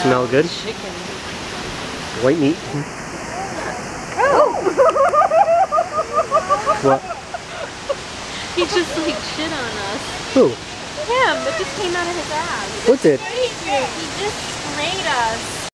Smell good? Chicken. White meat. Oh. what? He just like shit on us. Who? Him, it just came out of his ass. What did?